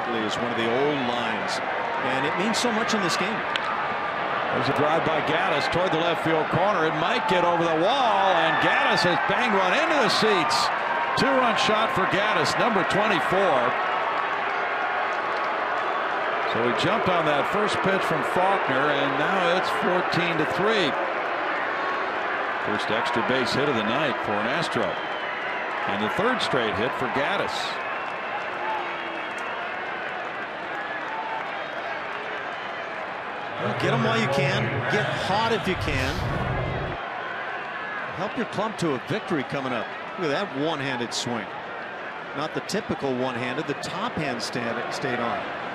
tightly is one of the old lines. And it means so much in this game. There's a drive by Gattis toward the left field corner. It might get over the wall, and Gattis has banged one into the seats. Two-run shot for Gattis, number 24. So he jumped on that first pitch from Faulkner, and now it's 14 to 3. First extra base hit of the night for an Astro. And the third straight hit for Gattis. Get them while you can. Get hot if you can. Help your club to a victory coming up. Look at that one-handed swing. Not the typical one-handed. The top hand stand, stayed on.